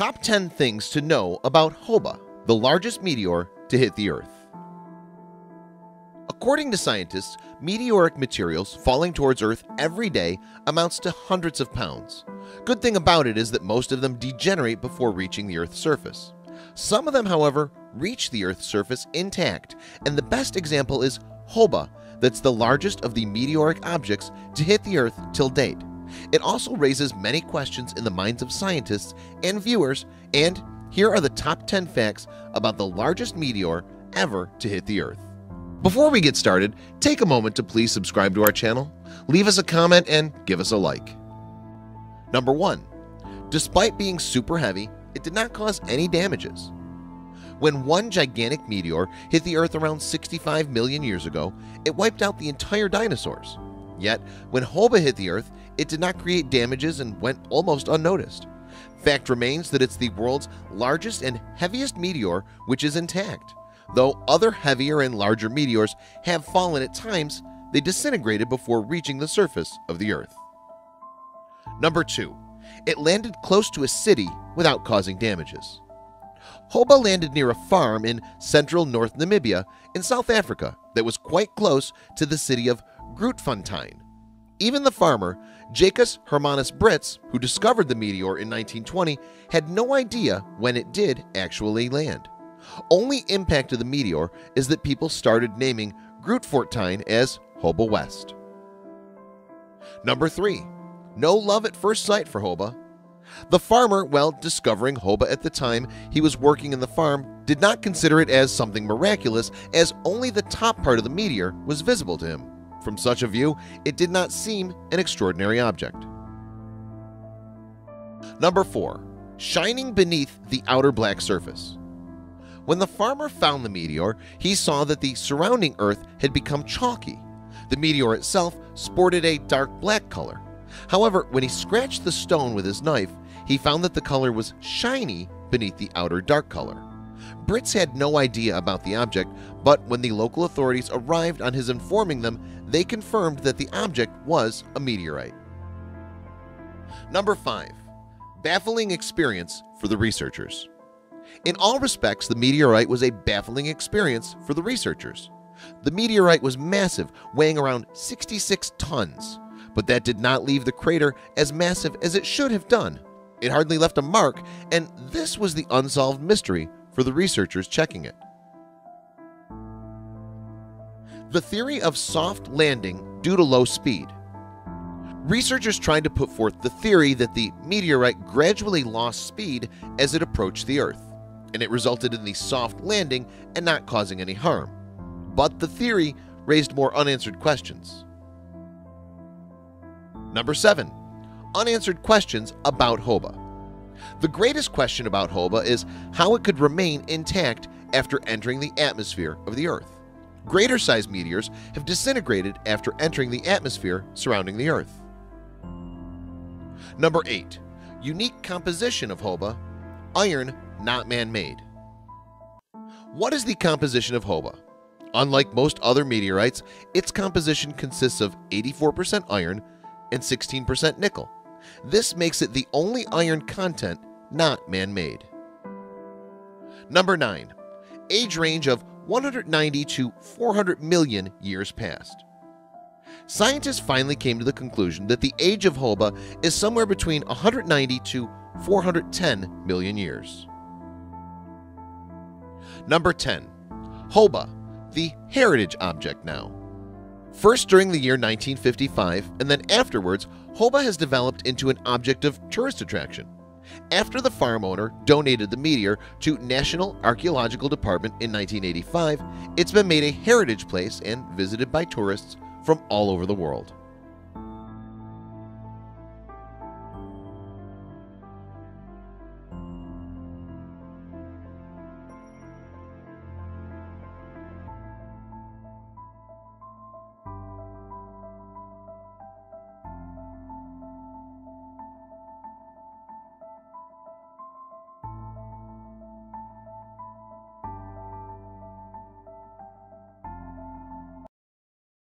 Top 10 things to know about Hoba, the largest meteor to hit the Earth. According to scientists, meteoric materials falling towards Earth every day amounts to hundreds of pounds. Good thing about it is that most of them degenerate before reaching the Earth's surface. Some of them, however, reach the Earth's surface intact, and the best example is Hoba, that's the largest of the meteoric objects to hit the Earth till date. It also raises many questions in the minds of scientists and viewers, and here are the top 10 facts about the largest meteor ever to hit the Earth. Before we get started, take a moment to please subscribe to our channel, leave us a comment, and give us a like. Number 1. Despite being super heavy, it did not cause any damages. When one gigantic meteor hit the Earth around 65 million years ago, it wiped out the entire dinosaurs. Yet, when Hoba hit the Earth, it did not create damages and went almost unnoticed. Fact remains that it's the world's largest and heaviest meteor which is intact. Though other heavier and larger meteors have fallen at times, they disintegrated before reaching the surface of the Earth. Number 2. It landed close to a city without causing damages. Hoba landed near a farm in central North Namibia in South Africa that was quite close to the city of Grootfontein. Even the farmer, Jacques Hermanus Brits, who discovered the meteor in 1920, had no idea when it did actually land. Only impact of the meteor is that people started naming Grootfontein as Hoba West. Number 3. No love at first sight for Hoba. The farmer, while discovering Hoba at the time he was working in the farm, did not consider it as something miraculous as only the top part of the meteor was visible to him. From such a view, it did not seem an extraordinary object. Number 4. Shining beneath the outer black surface. When the farmer found the meteor, he saw that the surrounding Earth had become chalky. The meteor itself sported a dark black color. However, when he scratched the stone with his knife, he found that the color was shiny beneath the outer dark color. Brits had no idea about the object, but when the local authorities arrived on his informing them, they confirmed that the object was a meteorite. Number 5. Baffling experience for the researchers. In all respects, the meteorite was a baffling experience for the researchers. The meteorite was massive, weighing around 66 tons, but that did not leave the crater as massive as it should have done. It hardly left a mark, and this was the unsolved mystery for the researchers checking it. The theory of soft landing due to low speed. Researchers tried to put forth the theory that the meteorite gradually lost speed as it approached the Earth, and it resulted in the soft landing and not causing any harm. But the theory raised more unanswered questions. Number 7. Unanswered questions about Hoba. The greatest question about Hoba is how it could remain intact after entering the atmosphere of the Earth. Greater sized meteors have disintegrated after entering the atmosphere surrounding the Earth. Number 8. Unique composition of Hoba Iron not man-made What is the composition of Hoba? Unlike most other meteorites, its composition consists of 84% iron and 16% nickel. This makes it the only iron content not man-made. Number 9. Age range of 190 to 400 million years past. Scientists finally came to the conclusion that the age of Hoba is somewhere between 190 to 410 million years. Number 10. Hoba, the heritage object now. First during the year 1955 and then afterwards, Hoba has developed into an object of tourist attraction. After the farm owner donated the meteor to National Archaeological Department in 1985, it's been made a heritage place and visited by tourists from all over the world.